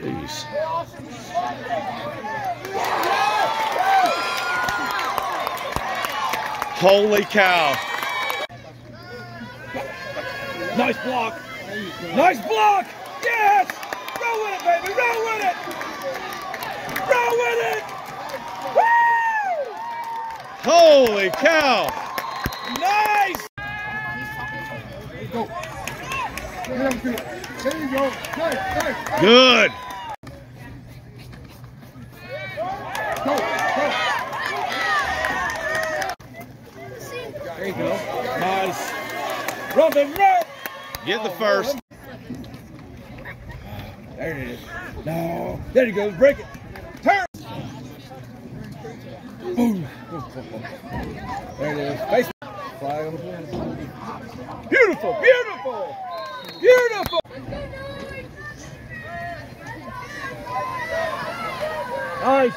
Jeez. Holy cow. Nice block. Nice block. Yes. Roll with it, baby. Roll with it. Roll with it. Woo! Holy cow. Nice. Go. There you go. Good. There you go. Nice. Run. Get the first. There it is. No. There he goes. Break it. Turn. Boom. There it is. Face. Flag on. Beautiful. Beautiful. Beautiful. Nice.